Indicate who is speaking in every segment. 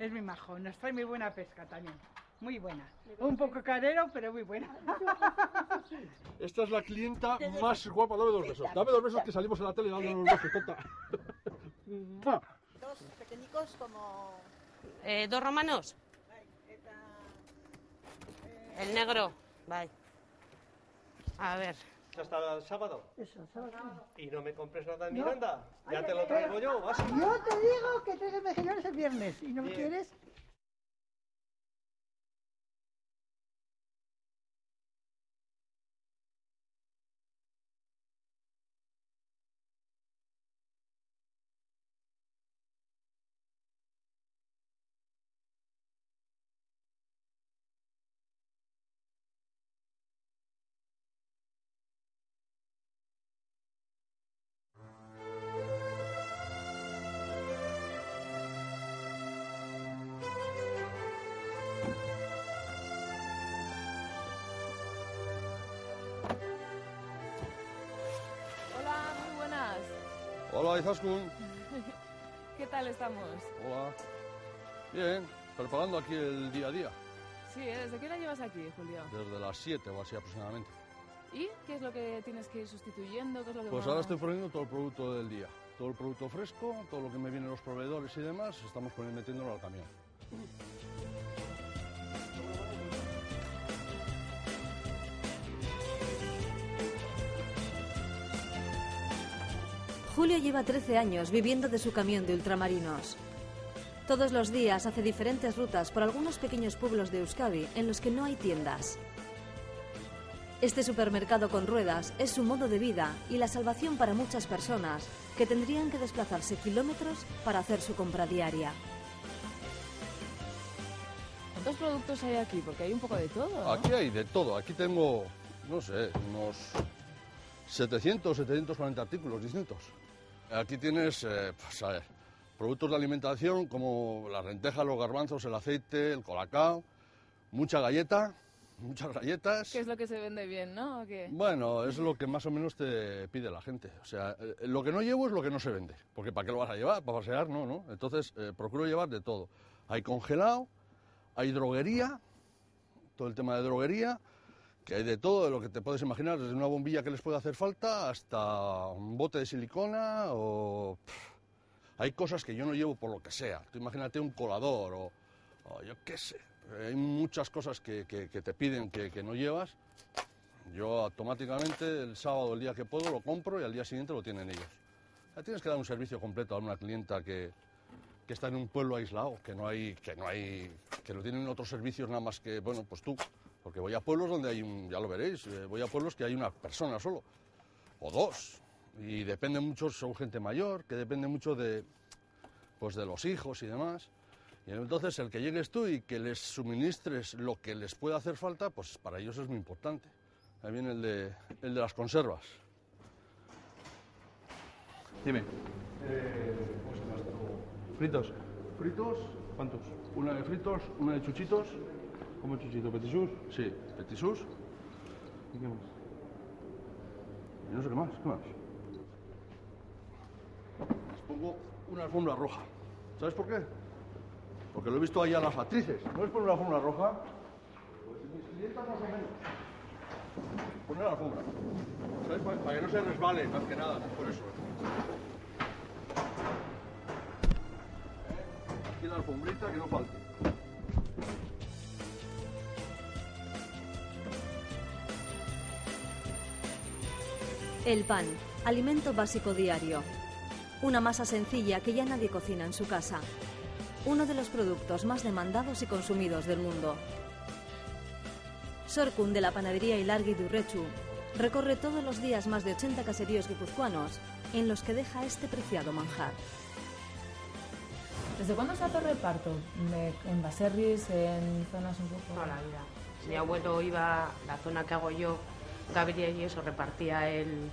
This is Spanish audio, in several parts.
Speaker 1: Es muy majo, nos trae muy buena pesca también. Muy buena. Un poco carero, pero muy buena.
Speaker 2: Esta es la clienta más guapa. Dame dos besos. Dame dos besos que salimos en la tele dando los besos, tonta.
Speaker 3: Dos pequeñicos como...
Speaker 4: Eh, ¿Dos romanos? El negro. Vale. A ver.
Speaker 5: Hasta el sábado.
Speaker 1: Eso, sábado.
Speaker 5: Y no me compres nada en Miranda. Ya te lo traigo yo, vas.
Speaker 1: Yo te digo que tres mejillones el viernes y no me quieres.
Speaker 6: Hola,
Speaker 2: Izaskun.
Speaker 6: ¿Qué tal estamos?
Speaker 2: Hola. Bien, preparando aquí el día a día.
Speaker 6: Sí, ¿eh? ¿desde qué hora llevas aquí, Julio?
Speaker 2: Desde las 7 o así aproximadamente.
Speaker 6: ¿Y qué es lo que tienes que ir sustituyendo? ¿Qué es lo que
Speaker 2: Pues ahora estoy poniendo todo el producto del día. Todo el producto fresco, todo lo que me vienen los proveedores y demás, estamos poniendo, metiéndolo al camión.
Speaker 7: Julio lleva 13 años viviendo de su camión de ultramarinos. Todos los días hace diferentes rutas por algunos pequeños pueblos de Euskadi en los que no hay tiendas. Este supermercado con ruedas es su modo de vida y la salvación para muchas personas que tendrían que desplazarse kilómetros para hacer su compra diaria.
Speaker 6: ¿Cuántos productos hay aquí? Porque hay un poco de todo. ¿no?
Speaker 2: Aquí hay de todo. Aquí tengo, no sé, unos 700, 740 artículos distintos. Aquí tienes, eh, pues a ver, productos de alimentación como la lenteja, los garbanzos, el aceite, el colacao, mucha galleta, muchas galletas.
Speaker 6: ¿Qué es lo que se vende bien, no? ¿O qué?
Speaker 2: Bueno, es lo que más o menos te pide la gente. O sea, eh, lo que no llevo es lo que no se vende. Porque ¿para qué lo vas a llevar? ¿Para pasear? No, ¿no? Entonces, eh, procuro llevar de todo. Hay congelado, hay droguería, todo el tema de droguería, que hay de todo, de lo que te puedes imaginar, desde una bombilla que les puede hacer falta hasta un bote de silicona o... pff, hay cosas que yo no llevo por lo que sea. Tú imagínate un colador o, o yo qué sé. Hay muchas cosas que, que- que te piden que, que no llevas. Yo automáticamente el sábado, el día que puedo, lo compro y al día siguiente lo tienen ellos. O sea, tienes que dar un servicio completo a una clienta que, está en un pueblo aislado, que no hay, que no hay, que no tienen otros servicios nada más que, bueno, pues tú. Porque voy a pueblos donde hay un, ya lo veréis, eh, voy a pueblos que hay una persona solo, o dos. Y depende mucho, son gente mayor, que depende mucho de, pues de los hijos y demás. Y entonces el que llegues tú y que les suministres lo que les pueda hacer falta, pues para ellos es muy importante. Ahí viene el de, el de las conservas.
Speaker 8: Dime. ¿Fritos?
Speaker 2: ¿Fritos?
Speaker 8: ¿Cuántos?
Speaker 2: Una de fritos, una de chuchitos.
Speaker 8: ¿Cómo chuchito? ¿Petisús?
Speaker 2: Sí, petisús.
Speaker 8: ¿Y qué más?
Speaker 2: Y no sé qué más, ¿qué más? Les pongo una alfombra roja. ¿Sabes por qué? Porque lo he visto ahí a las actrices. ¿No es poner una alfombra roja? Pues mis clientas más o menos. Poner la alfombra. ¿Sabes? Para, para que no se resbale, más que nada, por eso. Aquí la alfombrita que no falte.
Speaker 7: El pan, alimento básico diario. Una masa sencilla que ya nadie cocina en su casa. Uno de los productos más demandados y consumidos del mundo. Sorkun de la panadería Ilargi Durrechu recorre todos los días más de 80 caseríos guipuzcoanos en los que deja este preciado manjar.
Speaker 6: ¿Desde cuándo se hace reparto? En baserris, en zonas un poco...
Speaker 4: Toda la vida. Mi abuelo iba a la zona que hago yo, Gabriel y eso, repartía él,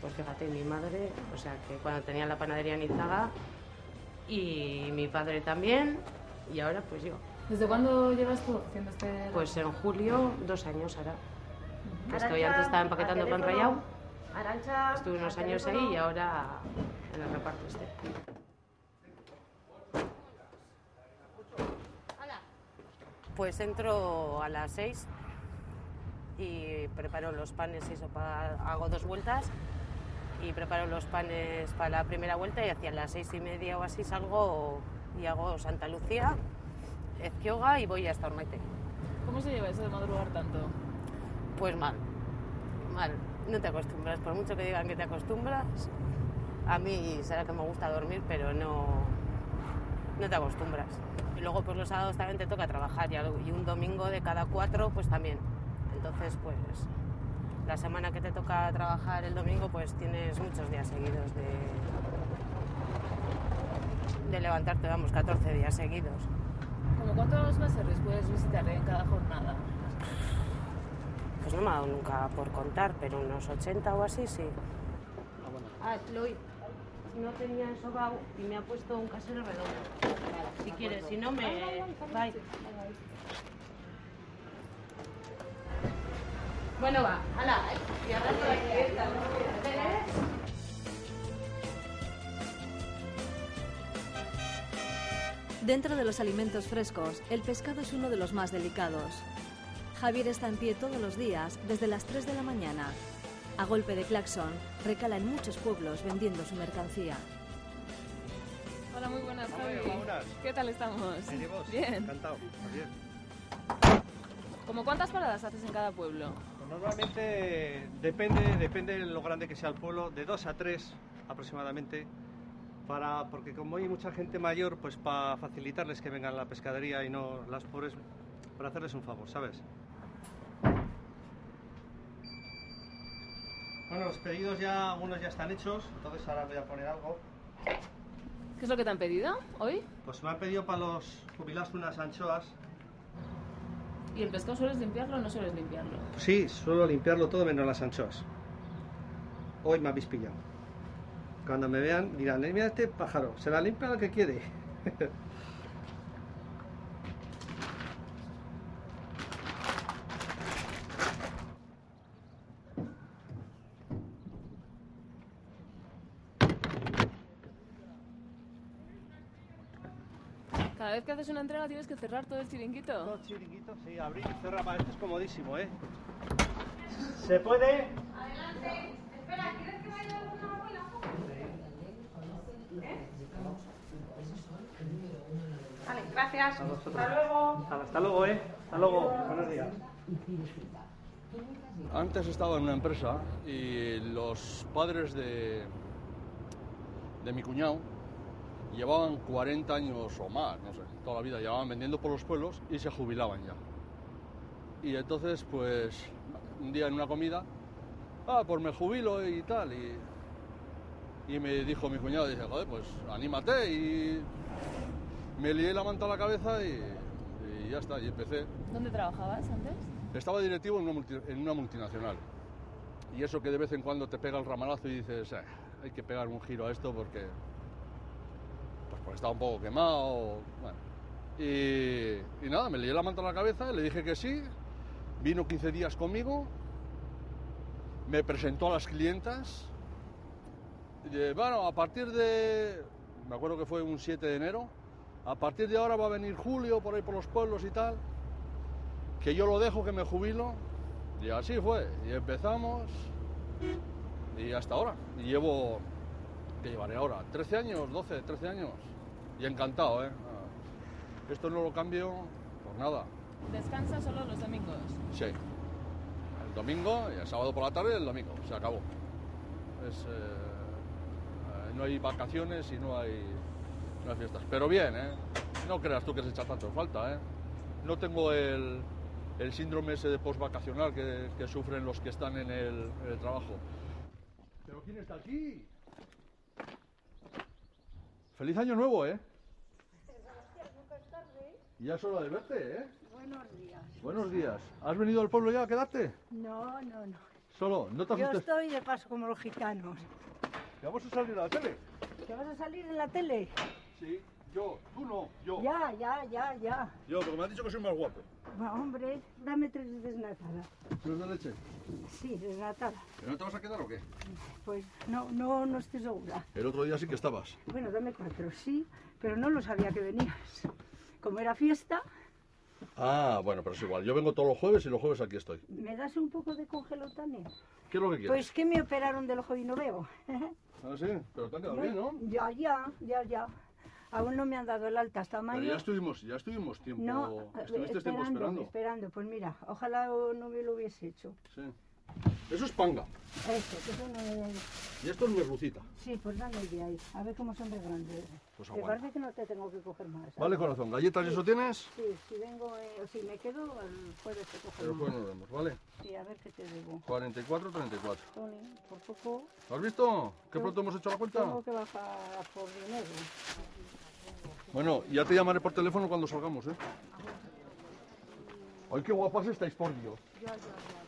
Speaker 4: pues fíjate, mi madre, o sea que cuando tenía la panadería en Izaga, y mi padre también, y ahora pues yo.
Speaker 6: ¿Desde cuándo llevas tú haciendo este...?
Speaker 4: Pues en julio, dos años ahora. Que estoy antes estaba empaquetando pan rallado,
Speaker 3: Arancha.
Speaker 4: estuve unos años ahí y ahora en el reparto este. Pues entro a las 6 y preparo los panes eso pa- hago dos vueltas y preparo los panes para la primera vuelta y hacia las seis y media o así salgo y hago Santa Lucía, Ezquioga y voy hasta Ormaite.
Speaker 9: ¿Cómo se lleva eso de madrugar tanto?
Speaker 4: Pues mal, mal. No te acostumbras, por mucho que digan que te acostumbras. A mí será que me gusta dormir, pero no, no te acostumbras. Y luego pues los sábados también te toca trabajar y un domingo de cada cuatro pues también. Entonces pues la semana que te toca trabajar el domingo pues tienes muchos días seguidos de, de levantarte, vamos, 14 días seguidos.
Speaker 9: ¿Cómo cuántos baserris puedes visitar en cada jornada?
Speaker 4: Pues no me ha dado nunca por contar, pero unos 80 o así sí. Ah, Loy, no tenía ensobao y me ha puesto un casero redondo. Si quieres, si no me... Bye. Bueno, va, aquí esta, ¿no?
Speaker 7: Dentro de los alimentos frescos, el pescado es uno de los más delicados. Javier está en pie todos los días desde las 3 de la mañana. A golpe de claxon, recala en muchos pueblos vendiendo su mercancía.
Speaker 9: Hola, muy buenas, Javi.
Speaker 5: hola, buenas.
Speaker 9: ¿Qué tal estamos?
Speaker 5: ¿Bien y vos?
Speaker 9: Bien.
Speaker 5: Encantado. Bien.
Speaker 9: ¿Cómo cuántas paradas haces en cada pueblo?
Speaker 5: Normalmente depende, depende de lo grande que sea el pueblo, de dos a tres aproximadamente, para, porque como hay mucha gente mayor, pues para facilitarles que vengan a la pescadería y no las pobres, para hacerles un favor, ¿sabes? Bueno, los pedidos ya, algunos ya están hechos, entonces ahora voy a poner algo.
Speaker 9: ¿Qué es lo que te han pedido hoy?
Speaker 5: Pues me han pedido para los jubilados unas anchoas.
Speaker 9: ¿Y el pescado sueles limpiarlo o no sueles limpiarlo?
Speaker 5: Sí, suelo limpiarlo todo menos las anchoas. Hoy me habéis pillado. Cuando me vean dirán, "Eh, mira este pájaro, se la limpia lo que quiere.
Speaker 9: vez que haces una entrega tienes que cerrar todo el chiringuito.
Speaker 5: Todo chiringuito, sí, abrir y cerrar. Para esto es comodísimo, ¿eh? ¿Se puede?
Speaker 3: Vale, gracias.
Speaker 5: A vosotros.
Speaker 3: Hasta luego.
Speaker 5: Hasta luego, ¿eh? Hasta luego. Buenos días.
Speaker 2: Antes estaba en una empresa y los padres de, de mi cuñado llevaban 40 años o más, no sé, toda la vida llevaban vendiendo por los pueblos y se jubilaban ya. Y entonces, pues, un día en una comida, ah, pues me jubilo y tal. Y, y me dijo mi cuñado, dice, joder, pues anímate. Y me lié la manta a la cabeza y, y ya está, y empecé.
Speaker 9: ¿Dónde trabajabas antes?
Speaker 2: Estaba directivo en una, multi- en una multinacional. Y eso que de vez en cuando te pega el ramalazo y dices, "Eh, hay que pegar un giro a esto porque, estaba un poco quemado. Y, nada, me lié la manta a la cabeza, le dije que sí. Vino 15 días conmigo, me presentó a las clientas. Y bueno, a partir de, me acuerdo que fue un 7 de enero, a partir de ahora va a venir Julio por ahí por los pueblos y tal que yo lo dejo, que me jubilo. Y así fue. Y empezamos. Y hasta ahora. Y llevo. ¿Qué llevaré ahora? ¿13 años? ¿12? ¿13 años? Y encantado, ¿eh? Esto no lo cambio por nada.
Speaker 9: ¿Descansas solo los domingos?
Speaker 2: Sí. El domingo, y el sábado por la tarde el domingo. Se acabó. Es, eh, eh, no hay vacaciones y no hay, no hay fiestas. Pero bien, ¿eh? No creas tú que se echa tanto en falta, ¿eh? No tengo el, el síndrome ese de post-vacacional que, que sufren los que están en el, en el trabajo. ¿Pero quién está aquí? Feliz año nuevo, ¿eh? Ya es hora de verte, ¿eh?
Speaker 10: Buenos días.
Speaker 2: Buenos días. ¿Has venido al pueblo ya a quedarte?
Speaker 10: No, no, no.
Speaker 2: Solo, no te
Speaker 10: Yo
Speaker 2: asustes.
Speaker 10: estoy de paso como los gitanos.
Speaker 2: ¿Que vamos a salir a la tele?
Speaker 10: ¿Que vas a salir en la tele?
Speaker 2: Sí, yo. Tú no, yo.
Speaker 10: Ya, ya, ya, ya.
Speaker 2: Yo, porque me han dicho que soy más guapo.
Speaker 10: Va, hombre, dame tres desnatadas.
Speaker 2: ¿Tres de leche?
Speaker 10: Sí, desnatada.
Speaker 2: ¿Pero no te vas a quedar o qué?
Speaker 10: Pues no, no, no estoy segura.
Speaker 2: El otro día sí que estabas.
Speaker 10: Bueno, dame cuatro, sí, pero no lo sabía que venías. Como era fiesta,
Speaker 2: Ah, bueno, pero es igual. Yo vengo todos los jueves y los jueves aquí estoy.
Speaker 10: ¿Me das un poco de congelo también?
Speaker 2: ¿Qué es lo que quieres?
Speaker 10: Pues que me operaron del ojo y no veo.
Speaker 2: Ah, sí, pero te ha quedado bien, ¿no?
Speaker 10: Ya, ya, ya, ya. Aún no me han dado el alta hasta
Speaker 2: Pero ya estuvimos, ya estuvimos tiempo.
Speaker 10: No,
Speaker 2: estuviste tiempo esperando.
Speaker 10: esperando. Pues mira, ojalá no me lo hubiese hecho.
Speaker 2: Sí. Eso es panga.
Speaker 10: Esto, que eso no
Speaker 2: Y esto es merlucita.
Speaker 10: Sí, pues dame de ahí. A ver cómo son de grandes.
Speaker 2: Pues aguanta.
Speaker 10: parece que no te tengo que coger más.
Speaker 2: Vale, corazón. ¿Galletas y eso tienes?
Speaker 10: Sí, si vengo, eh, si me quedo, el jueves te cojo
Speaker 2: Pero pues nos vemos, ¿vale?
Speaker 10: Sí, a ver qué te debo.
Speaker 2: 44, 34.
Speaker 10: Tony, por poco
Speaker 2: ¿Lo has visto? ¿Qué pronto hemos hecho la cuenta?
Speaker 10: tengo que bajar por dinero.
Speaker 2: Bueno, ya te llamaré por teléfono cuando salgamos, ¿eh? Ay, qué guapas estáis, por Dios.
Speaker 10: Ya, ya,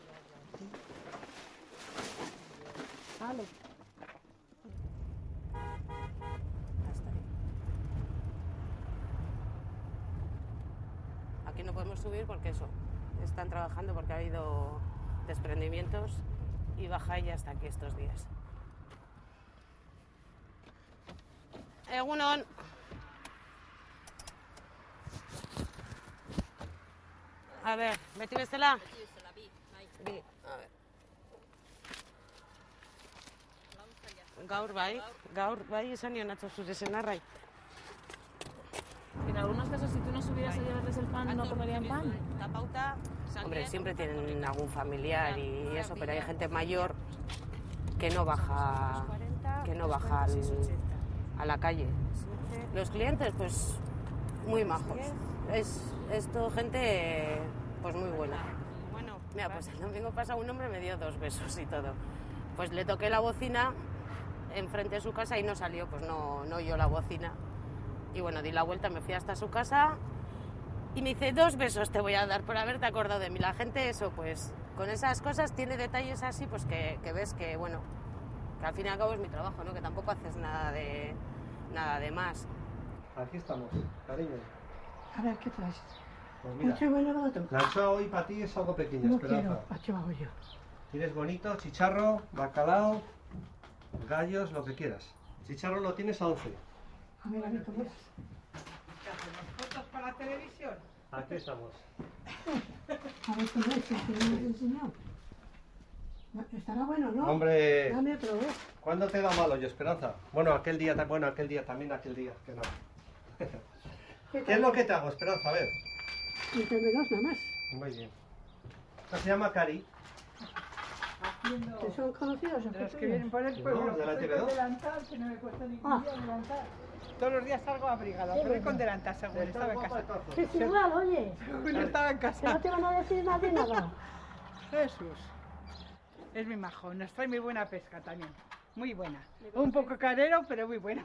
Speaker 10: ya, ya. Vale.
Speaker 4: Aquí no podemos subir porque eso, están trabajando porque ha habido desprendimientos y baja ella hasta aquí estos días. Egunon. A ver, beti bestela? Bi, a ver. Gaur bai, gaur bai izan nion atzo zure senarrai.
Speaker 9: En algunos casos, si tú no subieras a llevarles el pan, no comerían pan.
Speaker 4: Hombre, siempre tienen algún familiar y eso, pero hay gente mayor que no baja, que no baja al- a la calle. Los clientes, pues, muy majos. Es, es todo gente, pues, muy buena. Bueno, mira, pues el domingo pasado un hombre me dio dos besos y todo. Pues le toqué la bocina enfrente de su casa y no salió, pues no, no oyó la bocina. Y bueno, di la vuelta, me fui hasta su casa y me dice, dos besos te voy a dar por haberte acordado de mí. La gente, eso, pues, con esas cosas tiene detalles así, pues que, que ves que, bueno, que al fin y al cabo es mi trabajo, ¿no? Que tampoco haces nada de, nada de más.
Speaker 5: Aquí estamos, cariño.
Speaker 10: A ver, ¿qué traes?
Speaker 5: Pues mira, la anchoa hoy para ti es algo pequeña,
Speaker 10: No
Speaker 5: Esperanza.
Speaker 10: quiero, yo.
Speaker 5: Tienes bonito, chicharro, bacalao, gallos, lo que quieras. Chicharro lo tienes a 11.
Speaker 10: A ver, a ver, ¿cómo es?
Speaker 1: ¿Fotos para la televisión?
Speaker 5: Aquí estamos.
Speaker 10: A ver, ¿cómo es? ¿Qué me has enseñado? Estará bueno, ¿no?
Speaker 5: Hombre.
Speaker 10: Dame otro, ¿eh?
Speaker 5: ¿Cuándo te da malo yo, Esperanza? Bueno, aquel día, bueno, aquel día, también aquel día, que no. ¿Qué es lo que te hago, Esperanza? A ver.
Speaker 10: Y nada más.
Speaker 5: Muy bien. Esta se llama Cari.
Speaker 10: ¿Que son conocidos
Speaker 1: De los que vienen por el
Speaker 5: No,
Speaker 1: pueblo.
Speaker 5: de la
Speaker 1: voy
Speaker 5: TV2.
Speaker 1: con delantal, que no me cuesta ningún
Speaker 10: Ah.
Speaker 1: día delantal. Todos los días salgo abrigada, pero con delantal, según estaba en casa.
Speaker 10: Que es igual, oye.
Speaker 1: Según estaba en
Speaker 10: Que no
Speaker 1: casa.
Speaker 10: te van a decir nada de nada.
Speaker 1: Jesús. Es mi majo, nos trae muy buena pesca también. Muy buena. Un poco carero, pero muy buena.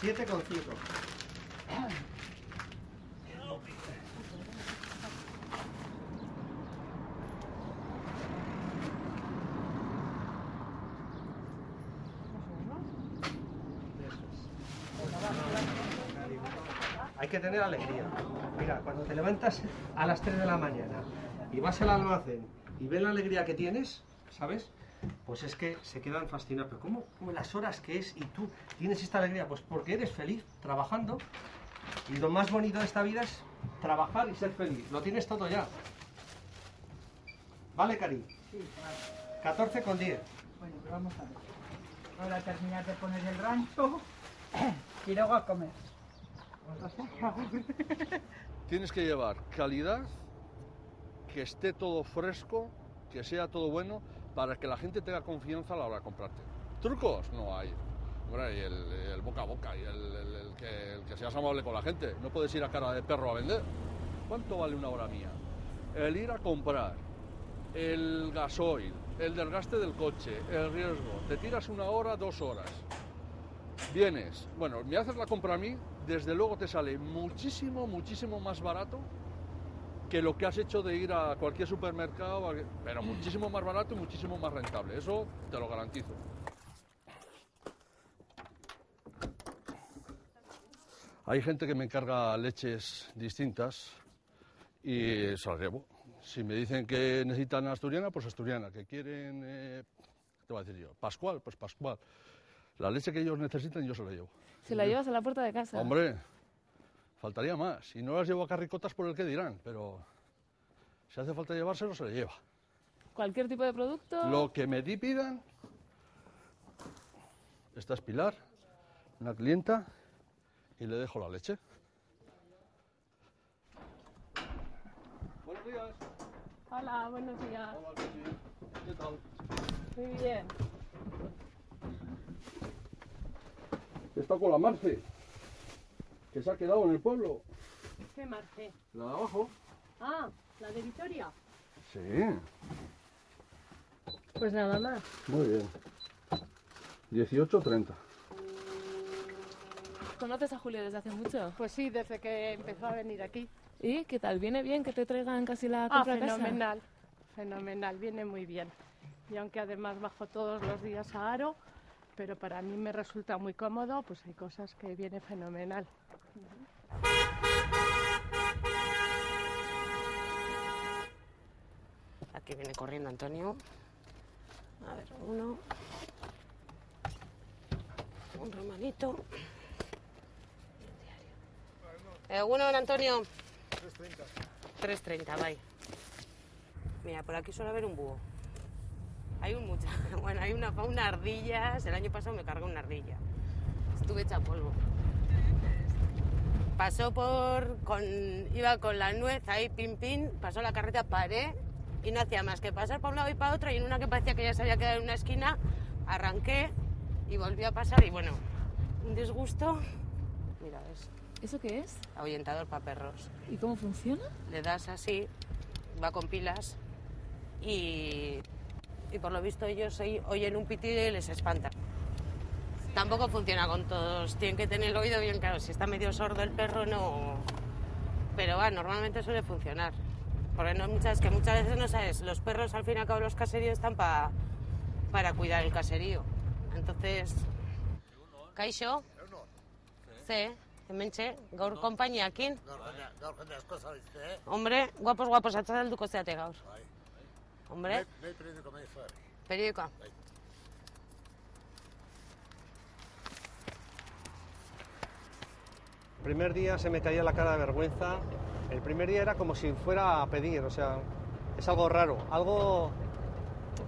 Speaker 5: 7,5. que tener alegría. Mira, cuando te levantas a las 3 de la mañana y vas al almacén y ves la alegría que tienes, ¿sabes? Pues es que se quedan fascinados. Pero ¿cómo, cómo las horas que es y tú tienes esta alegría? Pues porque eres feliz trabajando y lo más bonito de esta vida es trabajar y ser feliz. Lo tienes todo ya. ¿Vale, Cari?
Speaker 1: Sí, vale.
Speaker 5: 14 con 10.
Speaker 1: Bueno, pues vamos a ver. Ahora terminar de poner el rancho y luego a comer.
Speaker 2: Tienes que llevar calidad, que esté todo fresco, que sea todo bueno, para que la gente tenga confianza a la hora de comprarte. Trucos no hay. Hombre, y el, boca a boca y el que, el que seas amable con la gente. No puedes ir a cara de perro a vender. ¿Cuánto vale una hora mía? El ir a comprar, el gasoil, el desgaste del coche, el riesgo. Te tiras una hora, dos horas. Vienes, bueno, me haces la compra a mí, desde luego te sale muchísimo, muchísimo más barato que lo que has hecho de ir a cualquier supermercado, pero muchísimo más barato y muchísimo más rentable. Eso te lo garantizo. Hay gente que me encarga leches distintas y se las llevo. Si me dicen que necesitan asturiana, pues asturiana. Que quieren, eh, ¿qué te voy a decir yo? Pascual, pues pascual. La leche que ellos necesitan yo se la llevo.
Speaker 9: Se la llevas a la puerta de casa.
Speaker 2: Hombre, Faltaría más. Y no las llevo a carricotas por el que dirán, pero si hace falta llevárselo, se le lleva.
Speaker 9: Cualquier tipo de producto.
Speaker 2: Lo que me di pidan. Esta es Pilar, una clienta, y le dejo la leche. Buenos días.
Speaker 9: Hola, buenos días.
Speaker 2: ¿Qué tal?
Speaker 9: Muy bien.
Speaker 2: Está con la Marce, que se ha quedado en el pueblo.
Speaker 11: ¿Qué Marce?
Speaker 2: La de abajo.
Speaker 11: Ah, la de Vitoria.
Speaker 2: Sí,
Speaker 11: Pues nada más.
Speaker 2: muy bien. 18.30.
Speaker 9: ¿Conoces a Julio desde hace mucho?
Speaker 11: Pues sí, desde que empezó a venir aquí.
Speaker 9: ¿Y qué tal? ¿Viene bien que te traigan casi la
Speaker 11: Ah,
Speaker 9: compra a casa?
Speaker 11: fenomenal. Fenomenal, viene muy bien. Y aunque además bajo todos los días a Aro, pero para mí me resulta muy cómodo, pues hay cosas que viene fenomenal.
Speaker 4: Aquí viene corriendo Antonio. A ver, uno. Un romanito. Eh, uno, Antonio. 3.30. 3.30, bye. Mira, por aquí suele haber un búho. Hay un mucha... Bueno, hay una fauna ardillas. El año pasado me cargó una ardilla. Estuve hecha polvo. Pasó por... Con... Iba con la nuez ahí, pim, pim. Pasó la carreta, paré y no hacía más que pasar para un lado y para otro y en una que parecía que ya se había quedado en una esquina, arranqué y volví a pasar y bueno, un disgusto. Mira, ves,
Speaker 9: ¿Eso qué es?
Speaker 4: ahuyentador para perros.
Speaker 9: ¿Y cómo funciona?
Speaker 4: Le das así, va con pilas y, y por lo visto ellos oy- oyen un pitido y les espanta. Tampoco funciona con todos, tienen que tener el oído bien claro, si está medio sordo el perro no... Pero va, normalmente suele funcionar. Porque no muchas, que muchas veces no sabes, los perros al fin y al cabo los caseríos están pa- para cuidar el caserío. Entonces, Kaixo, ze, hementxe, gaur konpainiakin.
Speaker 12: Gaur jende asko zabiltze, eh?
Speaker 4: Hombre, guapos, guapos, atzalduko zeate gaur. Hombre,
Speaker 12: periodiko nahi zer.
Speaker 4: periodikoa.
Speaker 5: El primer día se me caía la cara de vergüenza. El primer día era como si fuera a pedir, o sea, es algo raro, algo,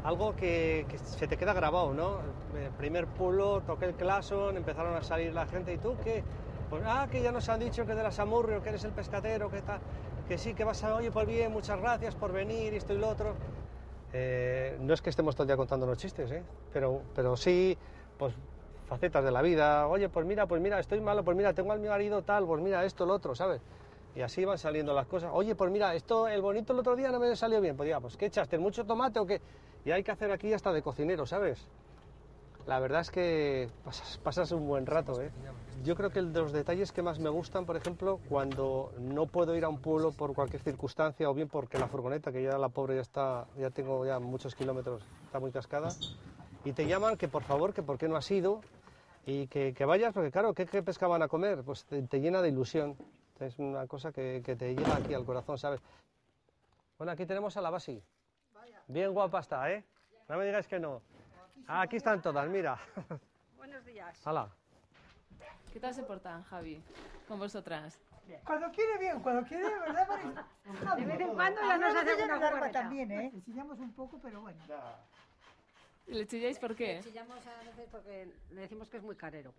Speaker 5: algo que, que se te queda grabado, ¿no? El primer pulo, toqué el claxon, empezaron a salir la gente, ¿y tú qué? Pues, ah, que ya nos han dicho que de la Samurrio, que eres el pescatero, que tal, que sí, que vas a, oye, pues bien, muchas gracias por venir, esto y lo otro. Eh, no es que estemos todo el día contándonos chistes, ¿eh? pero, pero sí, pues facetas de la vida. Oye, pues mira, pues mira, estoy malo, pues mira, tengo al mi marido tal, pues mira, esto, lo otro, ¿sabes? Y así van saliendo las cosas. Oye, pues mira, esto, el bonito el otro día no me salió bien. Pues ya, pues ¿qué echaste? ¿Mucho tomate o qué? Y hay que hacer aquí hasta de cocinero, ¿sabes? La verdad es que pasas, pasas un buen rato, ¿eh? Yo creo que los detalles que más me gustan, por ejemplo, cuando no puedo ir a un pueblo por cualquier circunstancia o bien porque la furgoneta, que ya la pobre ya está, ya tengo ya muchos kilómetros, está muy cascada, y te llaman que por favor, que por qué no has ido y que, que vayas, porque claro, ¿qué, qué pesca van a comer? Pues te, te llena de ilusión. Es una cosa que, que te llega aquí al corazón, ¿sabes? Bueno, aquí tenemos a la Basi. Bien guapa está, ¿eh? No me digáis que no. Ah, aquí están todas, mira.
Speaker 3: Buenos días.
Speaker 5: Hala.
Speaker 9: ¿Qué tal se portan, Javi, con vosotras?
Speaker 1: Cuando quiere bien, cuando quiere, ¿verdad?
Speaker 3: De vez en cuando ya nos hace una furgoneta.
Speaker 1: también, ¿eh? Le chillamos un poco, pero bueno.
Speaker 9: ¿Y le chilláis por qué?
Speaker 3: Le chillamos a veces porque le decimos que es muy carero.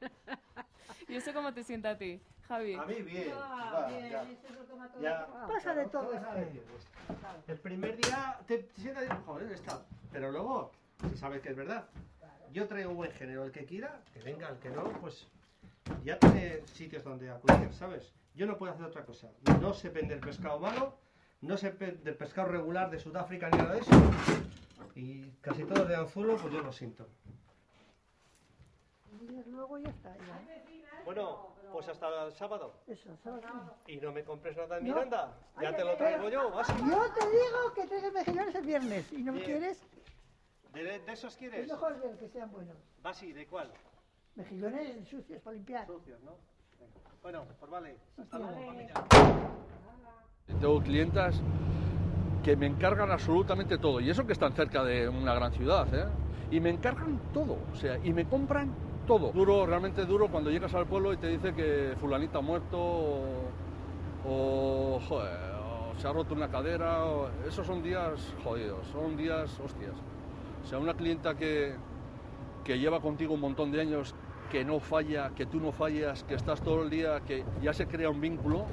Speaker 9: ¿Y eso cómo te sienta a ti, Javi?
Speaker 5: A mí bien.
Speaker 3: Ah,
Speaker 5: va,
Speaker 3: bien,
Speaker 5: ya.
Speaker 3: este todo.
Speaker 5: Ya.
Speaker 3: Ah,
Speaker 1: Pasa de todo
Speaker 5: veces. El primer día te, te sientas joder, está. Pero luego, si sabes que es verdad. Yo traigo buen género, el que quiera, que venga, el que no, pues ya tiene sitios donde acudir, ¿sabes? Yo no puedo hacer otra cosa. No sé vender pescado malo, no sé vender pescado regular de Sudáfrica ni nada de eso. Y casi todos de anzuelo, pues yo lo siento.
Speaker 3: Y luego ya está. ya.
Speaker 5: Bueno, pues hasta el sábado.
Speaker 3: Eso, sábado.
Speaker 5: Y no me compres nada en
Speaker 1: No.
Speaker 5: Miranda. Ya
Speaker 1: Ay,
Speaker 5: te lo traigo yo, vas.
Speaker 1: Yo te digo que traigas mejillones el viernes y no me
Speaker 5: Bien.
Speaker 1: quieres.
Speaker 5: ¿De, de esos
Speaker 1: Es
Speaker 5: quieres?
Speaker 1: mejor ver que sean buenos.
Speaker 5: Basi, ¿de cuál?
Speaker 1: Mejillones sucios para limpiar.
Speaker 5: Sucios, ¿no? Venga. Bueno, pues vale. Hasta luego, familia.
Speaker 2: Tengo clientas que me encargan absolutamente todo, y eso que están cerca de una gran ciudad, ¿eh? Y me encargan todo, o sea, y me compran todo. Duro, realmente duro cuando llegas al pueblo y te dice que fulanita ha muerto o, se ha roto una cadera. esos son días jodidos, son días hostias. O sea, una clienta que, que lleva contigo un montón de años, que no falla, que tú no fallas, que estás todo el día, que ya se crea un vínculo,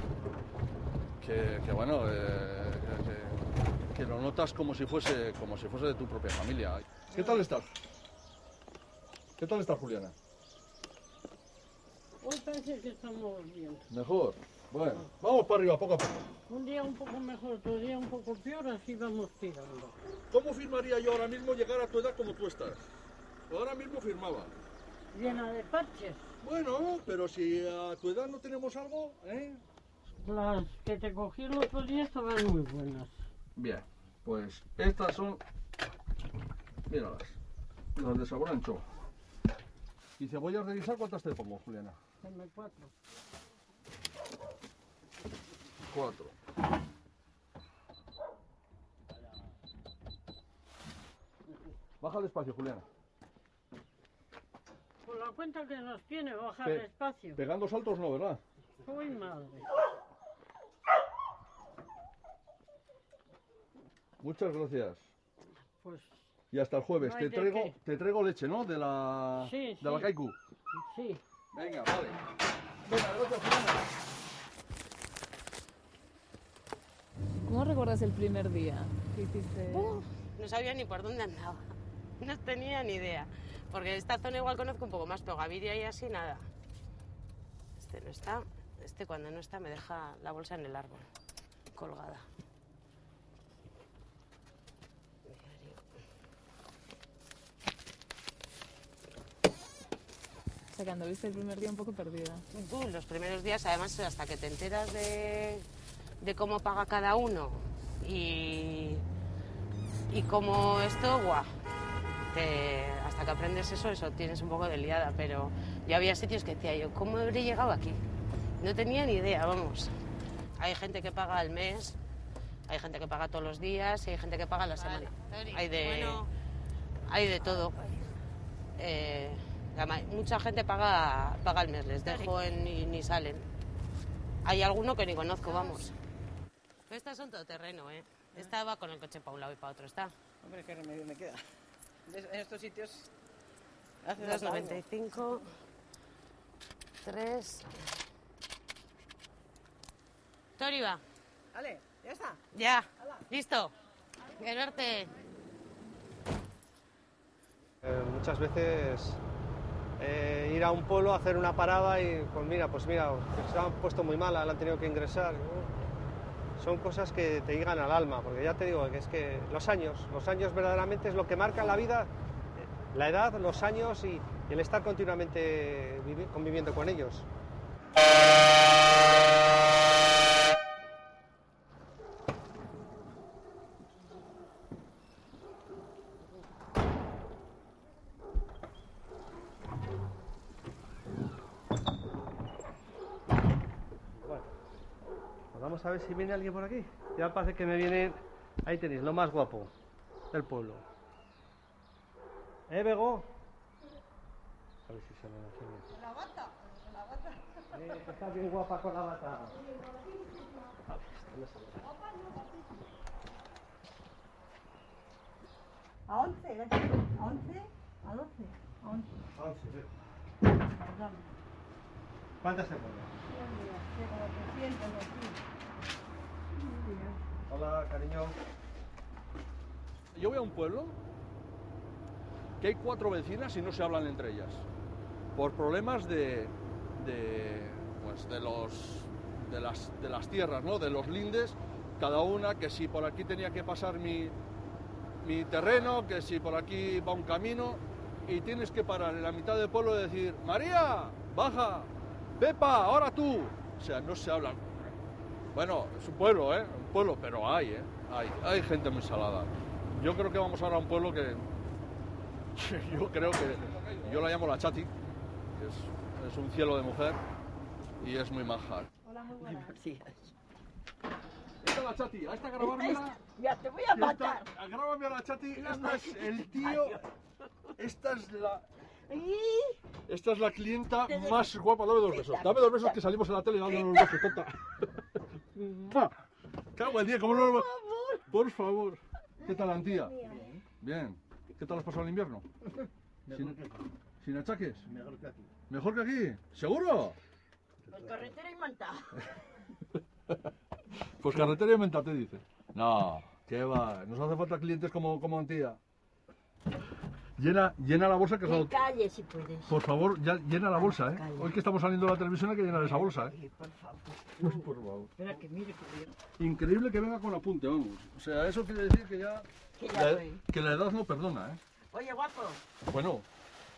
Speaker 2: que, bueno, eh, que, que lo notas como si fuese como si fuese de tu propia familia. ¿Qué tal estás? ¿Qué tal estás, Juliana?
Speaker 13: Hoy parece que estamos bien.
Speaker 2: Mejor. Bueno, vamos para arriba, poco a poco.
Speaker 13: Un día un poco mejor, otro día un poco peor, así vamos tirando.
Speaker 2: ¿Cómo firmaría yo ahora mismo llegar a tu edad como tú estás? Ahora mismo firmaba.
Speaker 13: Llena de parches.
Speaker 2: Bueno, pero si a tu edad no tenemos algo, ¿eh?
Speaker 13: Las que te cogí el otro día estaban muy buenas.
Speaker 2: Bien, pues estas son, míralas, las de sabor a anchoa. Y cebollas de guisar, ¿cuántas te pongo, Juliana?
Speaker 13: Cuatro.
Speaker 2: Cuatro. Baja despacio, Juliana.
Speaker 13: Por la cuenta que nos tiene, bajar
Speaker 2: Pe-
Speaker 13: despacio.
Speaker 2: Pegando saltos no, ¿verdad?
Speaker 13: Uy, madre.
Speaker 2: Muchas gracias.
Speaker 13: Pues
Speaker 2: Y hasta el jueves.
Speaker 13: No
Speaker 2: te, traigo,
Speaker 13: qué.
Speaker 2: te traigo leche, ¿no? De la,
Speaker 13: Sí,
Speaker 2: de la. Kaiku.
Speaker 13: sí.
Speaker 2: Venga, vale. Venga, gracias.
Speaker 6: ¿Cómo recuerdas el primer día que hiciste?
Speaker 4: Uf, no sabía ni por dónde andaba. No tenía ni idea. Porque esta zona igual conozco un poco más, pero Gaviria y así nada. Este no está. Este cuando no está me deja la bolsa en el árbol, colgada.
Speaker 6: O sea, que anduviste el primer día un poco perdida.
Speaker 4: Tú, los primeros días, además, hasta que te enteras de, de cómo paga cada uno y, y cómo esto, guau. te- hasta que aprendes eso, eso tienes un poco de liada, pero yo había sitios que decía yo, ¿cómo habré llegado aquí? No tenía ni idea, vamos. Hay gente que paga al mes, hay gente que paga todos los días y hay gente que paga la semana. Hay de, hay de todo. Eh, mucha gente paga, paga al mes, les dejo en, y ni salen. Hay alguno que ni conozco, vamos. Pero estas son todo terreno, ¿eh? Esta va con el coche para un lado y para otro, está.
Speaker 14: Hombre, qué remedio me queda. En estos sitios hace falta algo.
Speaker 4: 2,95. 3. Tori va.
Speaker 14: Vale, ya está.
Speaker 4: Ya. Listo. Quererte.
Speaker 5: Eh, muchas veces eh, ir a un pueblo, hacer una parada y pues mira, pues mira, se han puesto muy mala, la han tenido que ingresar. Son cosas que te llegan al alma, porque ya te digo que es que los años, los años verdaderamente es lo que marca la vida, la edad, los años y, el estar continuamente vivi- conviviendo con ellos. Bueno, pues vamos a ver si viene alguien por aquí. Ya parece que me viene. Ahí tenéis, lo más guapo del pueblo. ¿Eh, Bego? A ver si se me hace bien.
Speaker 14: La bata, la bata.
Speaker 5: Eh, está bien guapa con la bata. A ver, ¿dónde se ve?
Speaker 10: A 11, ¿eh? a 11, a 12, a 11.
Speaker 5: Once, sí.
Speaker 10: Perdón.
Speaker 5: ¿Cuántas te pones?
Speaker 10: Como 300 o así.
Speaker 5: Hola, cariño.
Speaker 2: Yo voy a un pueblo que hay cuatro vecinas y no se hablan entre ellas. Por problemas de, de, pues de, los, de, las, de las tierras, ¿no? de los lindes, cada una, que si por aquí tenía que pasar mi, mi terreno, que si por aquí va un camino, y tienes que parar en la mitad del pueblo y decir, María, baja, Pepa, ahora tú. O sea, no se hablan. Bueno, es un pueblo, ¿eh? Un pueblo, pero hay, ¿eh? Hay, hay gente muy salada. Yo creo que vamos ahora a un pueblo que... Yo creo que... Yo la llamo la Chati, que es, es un cielo de mujer y es muy maja.
Speaker 10: Hola, muy buenas.
Speaker 2: Esta es la Chati, a esta grabármela...
Speaker 10: Ya te voy a
Speaker 2: Esta-
Speaker 10: matar.
Speaker 2: Grábame a la Chati, esta es el tío... Esta es la... Esta es la clienta más guapa. Dame dos besos. Dame dos besos que salimos en la tele dándonos un beso, tonta. Cago el día, ¿cómo no lo- Por favor. ¿Qué tal, Antía? Bien. ¿Qué tal has pasado el invierno? ¿Sin, sin achaques?
Speaker 12: Mejor que aquí.
Speaker 2: ¿Mejor que aquí? ¿Seguro?
Speaker 15: Pues carretera y manta.
Speaker 2: Pues carretera y menta te dice. No, ¿qué va? Nos hace falta clientes como, como Antía. Llena, llena la bolsa que
Speaker 15: En
Speaker 2: lo-
Speaker 15: calle si puedes.
Speaker 2: Por favor, ya llena la bolsa, ¿eh? Hoy que estamos saliendo de la televisión hay que llenar esa bolsa, ¿eh?
Speaker 15: Sí, por favor.
Speaker 2: Por favor.
Speaker 15: Espera que mire que.
Speaker 2: Increíble que venga con apunte, vamos. O sea, eso quiere decir que ya...
Speaker 15: Que ya
Speaker 2: la,
Speaker 15: soy.
Speaker 2: que la edad no perdona, ¿eh?
Speaker 15: Oye, guapo.
Speaker 2: Bueno,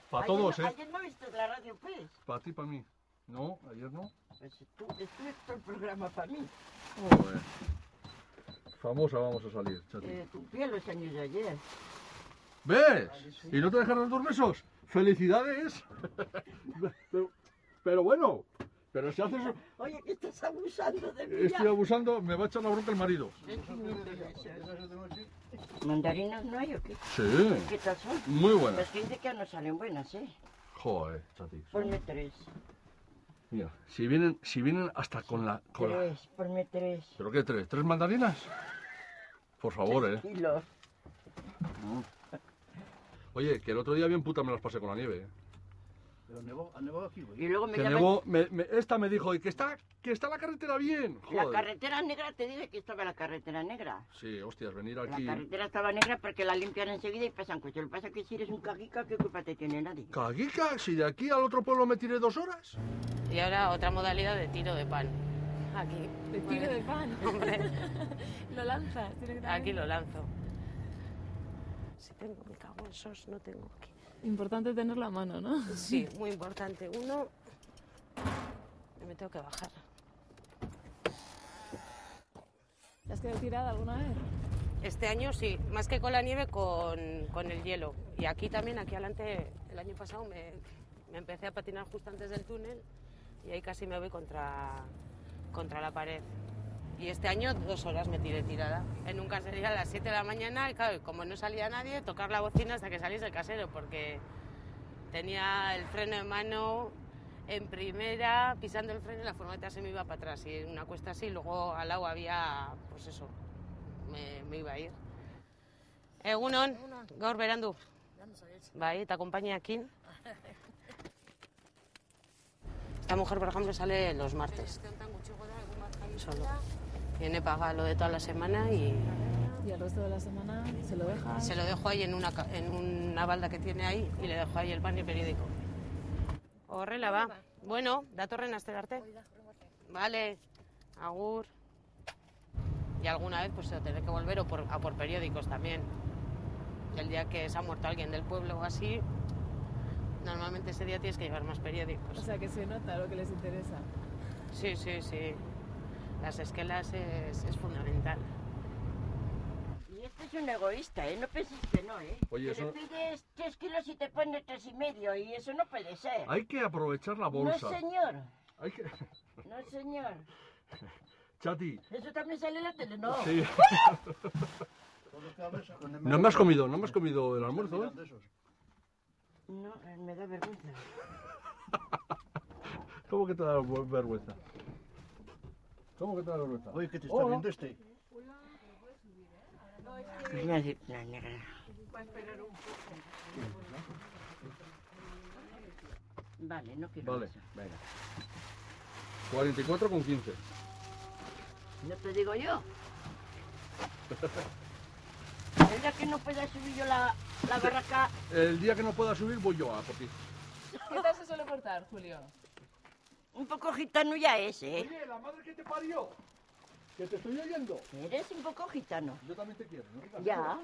Speaker 2: para todos,
Speaker 15: no-
Speaker 2: ¿eh?
Speaker 15: Ayer no viste la radio, pues.
Speaker 2: Para ti, para mí. No, ayer no.
Speaker 15: Pues tú, esto es todo el programa para mí.
Speaker 2: Joder. Famosa vamos a salir, chati.
Speaker 15: Eh, tu piel los años de ayer.
Speaker 2: ¿Ves? ¿Y no te dejaron dos besos? ¡Felicidades! pero, pero bueno, pero si haces...
Speaker 15: Oye, que estás abusando de mí.
Speaker 2: Estoy abusando, me va a echar la bronca el marido.
Speaker 15: ¿Mandarinas no hay o qué?
Speaker 2: Sí.
Speaker 15: ¿Qué tal son?
Speaker 2: Muy buenas.
Speaker 15: Las que dice que no salen buenas, ¿eh?
Speaker 2: Joder, chati.
Speaker 15: Ponme tres.
Speaker 2: Mira, si vienen, si vienen hasta con la... Con la...
Speaker 15: Tres, ponme tres.
Speaker 2: ¿Pero qué, tres? ¿Tres mandarinas? Por favor, ¿eh?
Speaker 15: Kilos.
Speaker 2: Mm. Oye, que el otro día bien puta me las pasé con la nieve, ¿eh?
Speaker 12: Pero nevó, ha nevado aquí, güey.
Speaker 15: Y luego me
Speaker 2: Que
Speaker 15: llaman-
Speaker 2: nevó, me- me- esta me dijo, y que está, que está la carretera bien.
Speaker 15: La
Speaker 2: Joder.
Speaker 15: carretera negra, te dije que estaba la carretera negra.
Speaker 2: Sí, hostias, venir
Speaker 15: La
Speaker 2: aquí...
Speaker 15: carretera estaba negra porque la limpian enseguida y pasan coches. Lo que pasa es que si eres un cajica, ¿qué culpa te tiene nadie?
Speaker 2: Caguica, si de aquí al otro pueblo me tiré dos horas.
Speaker 4: Y ahora otra modalidad de tiro de pan. Aquí.
Speaker 6: ¿De tiro de pan?
Speaker 4: Hombre.
Speaker 6: lo lanzas directamente.
Speaker 4: Aquí lo lanzo. Si tengo, me cago en sos, no tengo aquí.
Speaker 6: Importante tener la mano, ¿no?
Speaker 4: Sí, muy importante. Uno, me tengo que bajar.
Speaker 6: ¿Te has quedado tirada alguna vez?
Speaker 4: Este año sí, más que con la nieve, con, con el hielo. Y aquí también, aquí adelante, el año pasado me, me empecé a patinar justo antes del túnel y ahí casi me voy contra, contra la pared. Y este año dos horas me tiré tirada. En un caserío a las 7 de la mañana y claro, como no salía nadie, tocar la bocina hasta que saliese el casero porque tenía el freno de mano en primera, pisando el freno y la furgoneta se me iba para atrás. Y en una cuesta así, luego al lado había, pues eso, me, me iba a ir. Egunon, gaur berandu. Bai, eta compañeakin. Esta mujer, por ejemplo, sale los martes. Solo. Tiene paga lo de toda la semana y
Speaker 6: Y el resto de la semana se lo dejas.
Speaker 4: se lo dejo ahí en una, en una balda que tiene ahí y le dejo ahí el pan y el periódico. Horrela, va. Bueno, datorren asterarte. Vale, agur. Y alguna vez pues se tendré que volver o por, a por periódicos también. El día que se ha muerto alguien del pueblo o así, normalmente ese día tienes que llevar más periódicos.
Speaker 6: O sea, que se nota lo que les interesa.
Speaker 4: Sí, sí, sí. Las esquelas es, es fundamental.
Speaker 15: Y este es un egoísta, ¿eh? No penses que no, ¿eh?
Speaker 2: Oye,
Speaker 15: que le
Speaker 2: eso-
Speaker 15: pides tres kilos y te pone tres y medio y eso no puede ser.
Speaker 2: Hay que aprovechar la
Speaker 15: No,
Speaker 2: bolsa.
Speaker 15: señor.
Speaker 2: Hay que...
Speaker 15: No, señor.
Speaker 2: Chati,
Speaker 15: Eso también sale en la tele, ¿no?
Speaker 2: Sí. no me has comido, no me has comido el almuerzo, ¿eh?
Speaker 15: No, eh, me da vergüenza.
Speaker 2: ¿Cómo que te da vergüenza? ¿Cómo que te da vergüenza?
Speaker 12: Oye, ¿qué te está viendo este?
Speaker 15: Es una la negra. Vale, no quiero
Speaker 2: Vale,
Speaker 15: más.
Speaker 2: venga. 44 con 15.
Speaker 15: No te digo yo. El día que no pueda subir yo la, la barraca,
Speaker 2: El día que no pueda subir voy yo a por ti.
Speaker 6: ¿Qué tal se suele portar, Julio?
Speaker 15: Un poco gitano ya es, ¿eh?
Speaker 2: Oye, la madre que te parió. Que te estoy oyendo.
Speaker 15: Eres un poco gitano.
Speaker 2: Yo también te quiero, ¿no?
Speaker 15: Ya.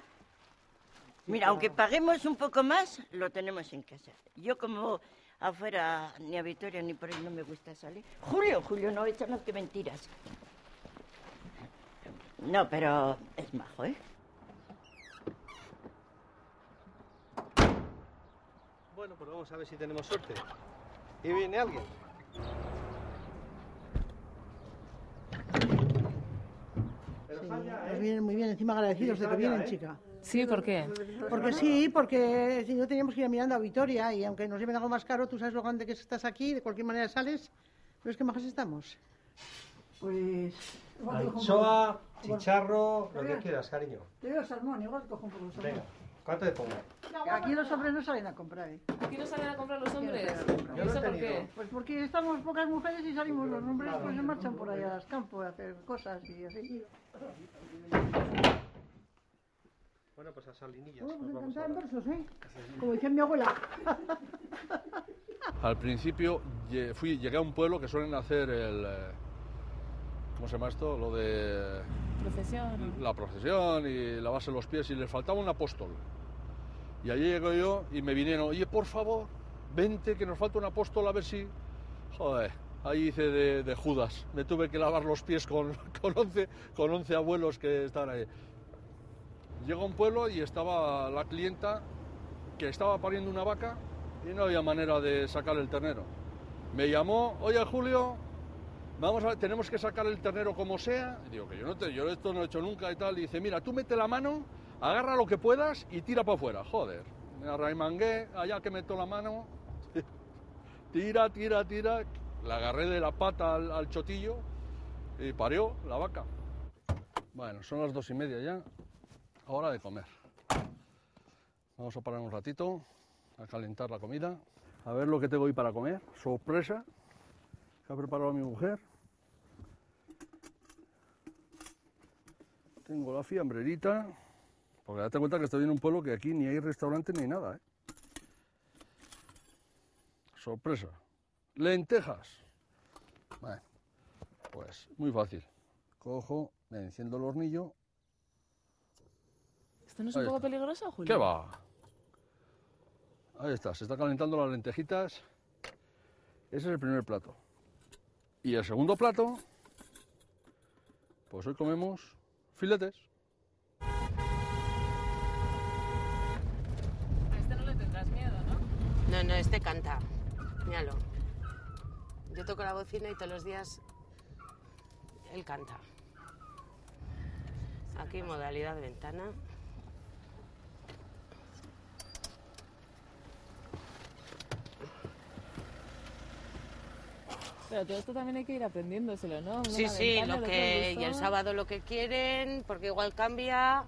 Speaker 15: Mira, aunque paguemos un poco más, lo tenemos en casa. Yo como afuera ni a Vitoria ni por ahí no me gusta salir. Julio, Julio no echa más que mentiras. No, pero es majo, ¿eh?
Speaker 5: Bueno, pues vamos a ver si tenemos suerte. Y viene alguien.
Speaker 10: Nos vienen muy bien, encima agradecidos de que vienen, chica.
Speaker 9: Sí, ¿por qué?
Speaker 10: Porque sí, porque si no teníamos que ir mirando a Vitoria y aunque nos lleven algo más caro, tú sabes lo grande que es que estás aquí, de cualquier manera sales, pero es que majas estamos. Pues...
Speaker 5: Anchoa, chicharro, lo que quieras, cariño.
Speaker 10: Te digo salmón, igual te cojo un poco de salmón.
Speaker 5: Venga, ¿cuánto te pongo?
Speaker 10: Aquí los hombres no salen a comprar, ¿eh?
Speaker 9: ¿Aquí no salen a comprar los hombres?
Speaker 5: Yo
Speaker 9: ¿Y eso por qué?
Speaker 10: Pues porque estamos pocas mujeres y salimos los hombres, pues se marchan por allá al campo a hacer cosas y así.
Speaker 5: Bueno, pues a salinillas.
Speaker 10: Bueno, pues
Speaker 5: nos vamos
Speaker 10: encantada en versos, ¿eh? Como decía mi abuela.
Speaker 2: Al principio fui, llegué a un pueblo que suelen hacer el... eh, ¿Cómo se llama esto? Lo de
Speaker 9: Procesión.
Speaker 2: la procesión y lavarse los pies y les faltaba un apóstol. Y allí llegué yo y me vinieron, oye, por favor, vente que nos falta un apóstol a ver si... Joder, ahí hice de, de Judas. Me tuve que lavar los pies con, con, 11, con 11 abuelos que estaban ahí. Llego a un pueblo y estaba la clienta que estaba pariendo una vaca y no había manera de sacar el ternero. Me llamó, oye Julio, vamos a, tenemos que sacar el ternero como sea. Y digo que yo no te, yo esto no he hecho nunca y tal. Y dice, mira, tú mete la mano, agarra lo que puedas y tira para afuera. Joder, me arraimangué, allá que meto la mano, tira, tira, tira. La agarré de la pata al, chotillo y parió la vaca. Bueno, son las dos y media ya, hora de comer. Vamos a parar un ratito a calentar la comida. A ver lo que tengo hoy para comer. Sorpresa que ha preparado mi mujer. Tengo la fiambrerita. Porque date cuenta que estoy en un pueblo que aquí ni hay restaurante ni hay nada. ¿eh? Sorpresa. Lentejas. Pues muy fácil. Cojo, me enciendo el hornillo.
Speaker 9: ¿Esto no es
Speaker 2: Ahí
Speaker 9: un poco
Speaker 2: está.
Speaker 9: peligroso, Julio?
Speaker 2: ¿Qué va? Ahí está, se está calentando las lentejitas. Ese es el primer plato. Y el segundo plato, pues hoy comemos filetes.
Speaker 9: A este no le tendrás miedo, ¿no?
Speaker 4: No, no, este canta. Míralo. Yo toco la bocina y todos los días él canta. Aquí modalidad ventana.
Speaker 9: Pero todo esto también hay que ir aprendiéndoselo, ¿no?
Speaker 4: Sí, sí, lo que y el sábado lo que quieren, porque igual cambia.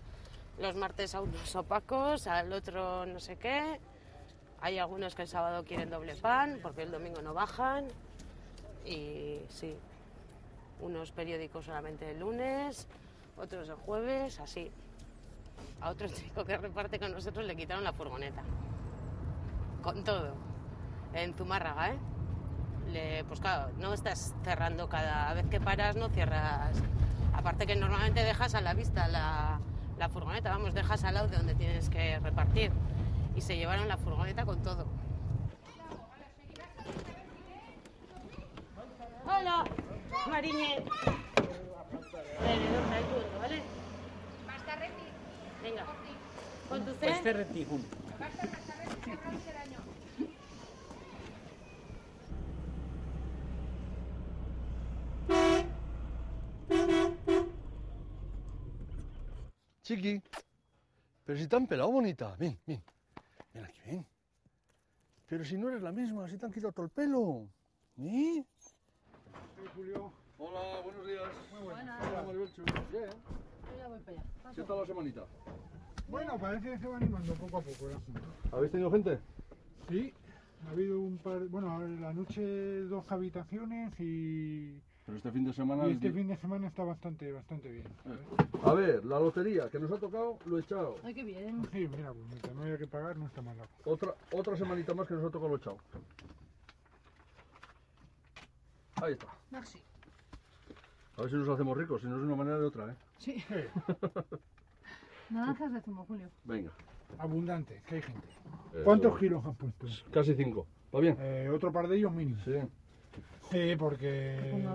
Speaker 4: Los martes a unos opacos, al otro no sé qué. Hay algunos que el sábado quieren doble pan, porque el domingo no bajan. Y sí, unos periódicos solamente el lunes, otros el jueves, así. A otro chico que reparte con nosotros le quitaron la furgoneta. Con todo. En Zumárraga, ¿eh? Le- pues claro, no estás cerrando cada vez que paras, no cierras. Aparte que normalmente dejas a la vista la, la furgoneta, vamos, dejas al lado de donde tienes que repartir. Y se llevaron la furgoneta con todo. Hola, Mariñe. ¿vale? Venga. Con tu
Speaker 12: Pues
Speaker 4: C.
Speaker 2: Chiqui, pero si te han pelado bonita. Ven, ven. Aquí, ven. Pero si no eres la misma, si te han quitado todo el pelo. ¿Eh?
Speaker 16: Julio.
Speaker 2: Hola, buenos días.
Speaker 16: Muy buenas.
Speaker 2: Hola, Maribelchu. Bien.
Speaker 10: Yo ya voy para allá.
Speaker 2: ¿Qué tal la semanita?
Speaker 16: Bueno, parece que se va animando poco a poco el asunto.
Speaker 2: ¿Habéis tenido gente?
Speaker 16: Sí, ha habido un par, bueno, la noche dos habitaciones y,
Speaker 2: Pero este fin de semana...
Speaker 16: y este fin de semana está bastante, bastante bien. ¿sabes?
Speaker 2: A ver, la lotería que nos ha tocado, lo he echado.
Speaker 10: Ay, qué bien.
Speaker 16: Sí, mira, pues mientras no haya que pagar no está mal.
Speaker 2: Otra, otra semanita más que nos ha tocado, lo he echado. Ahí está.
Speaker 10: Merci.
Speaker 2: A ver si nos hacemos ricos, si no es de una manera de otra, ¿eh?
Speaker 10: Sí. Naranjas de zumo, Julio.
Speaker 2: Venga.
Speaker 16: Abundante, que hay gente.
Speaker 2: Eso
Speaker 16: ¿Cuántos kilos han puesto?
Speaker 2: Casi cinco. ¿Va bien?
Speaker 16: Eh, otro par de ellos mínimo.
Speaker 2: Sí.
Speaker 16: Sí, porque... Con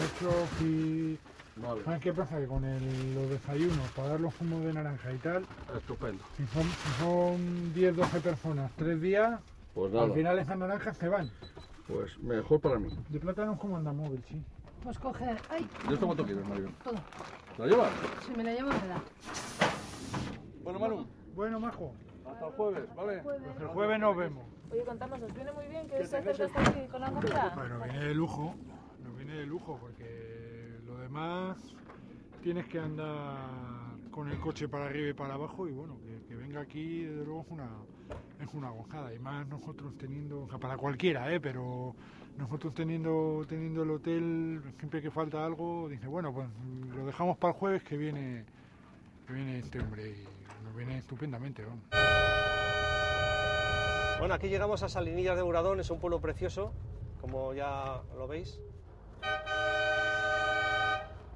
Speaker 16: ocho y...
Speaker 2: Vale.
Speaker 16: ¿Sabes qué pasa? Que con el, los desayunos, para dar los zumos de naranja y tal,
Speaker 2: Estupendo.
Speaker 16: si son, si son 10, 12 personas, tres días,
Speaker 2: Pues nada.
Speaker 16: al final esas naranjas se van.
Speaker 2: Pues mejor para mí.
Speaker 16: De plátanos como anda móvil, sí.
Speaker 10: Pues coger. ¡Ay!
Speaker 2: ¿De esto cuánto quieres, Mario?
Speaker 10: Todo.
Speaker 2: ¿La llevas?
Speaker 10: Si me la llevo, me da.
Speaker 2: Bueno, Manu.
Speaker 16: Bueno, Majo.
Speaker 2: Hasta el jueves, ¿vale?
Speaker 16: Pues el jueves nos vemos.
Speaker 9: Oye, contamos, ¿os viene muy bien que se acerque hasta aquí con la comida?
Speaker 16: Bueno, viene de lujo, nos viene de lujo, porque lo demás tienes que andar con el coche para arriba y para abajo y bueno, que, que venga aquí desde luego es una, es una gozada y más nosotros teniendo, o sea, para cualquiera, ¿eh? pero nosotros teniendo, teniendo el hotel, siempre que falta algo, dice, bueno, pues lo dejamos para el jueves que viene, que viene este hombre y viene estupendamente.
Speaker 5: Bueno, aquí llegamos a Salinillas de Buradón, es un pueblo precioso, como ya lo veis.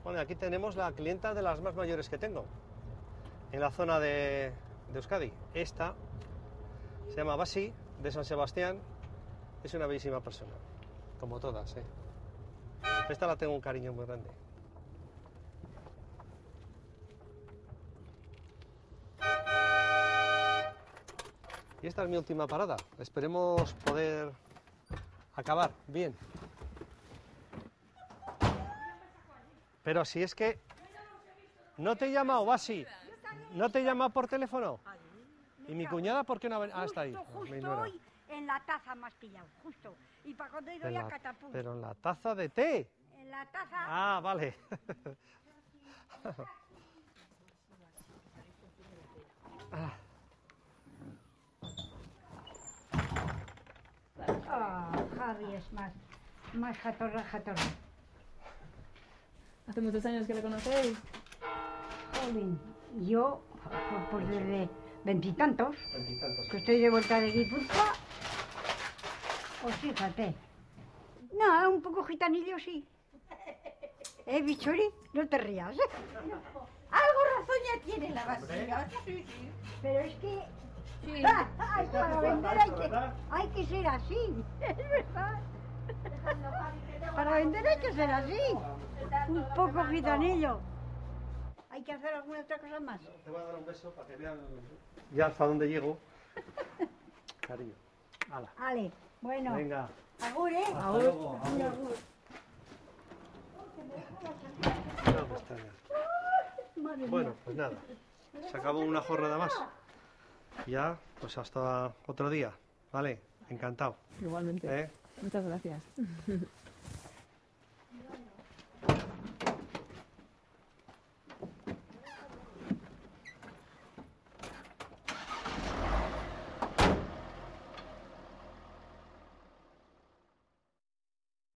Speaker 5: Bueno, aquí tenemos la clienta de las más mayores que tengo, en la zona de, de Euskadi. Esta se llama Basi, de San Sebastián, es una bellísima persona, como todas. ¿eh? Esta la tengo un cariño muy grande. Y esta es mi última parada. Esperemos poder acabar bien. Pero si es que no te he llamado, Basi. ¿No te llama por teléfono? ¿Y mi cuñada por qué no ha venido? Ah, está ahí.
Speaker 17: Justo, hoy en la taza has pillado, justo. Y para cuando he ido ya catapum.
Speaker 5: pero en la taza de té.
Speaker 17: En la taza.
Speaker 5: Ah, vale. Ah,
Speaker 17: Ah, Javi es más, más jatorra, jatorra.
Speaker 9: ¿Hace muchos años que le conocéis?
Speaker 17: Jolín, yo, pues desde veintitantos, que estoy de vuelta de Guipúzcoa, pues fíjate. No, un poco gitanillo sí. ¿Eh, Bichuri? No te rías. Algo razón ya tiene la vasija. Sí, sí. Pero es que... Ay, para vender hay que, hay que ser así. Es verdad. Para vender hay que ser así. Un poco gitanillo. Hay que hacer alguna otra cosa más.
Speaker 5: Te voy a dar un beso para que vean ya hasta dónde llego. Cariño. Hala.
Speaker 17: Vale, bueno.
Speaker 5: Venga.
Speaker 17: Agur, ¿eh?
Speaker 5: Hasta luego,
Speaker 17: Agur,
Speaker 5: agur. Bueno, pues nada. Se acabó una jornada más. Ya, pues hasta otro día. Vale, encantado.
Speaker 9: Igualmente.
Speaker 5: ¿Eh?
Speaker 9: Muchas gracias.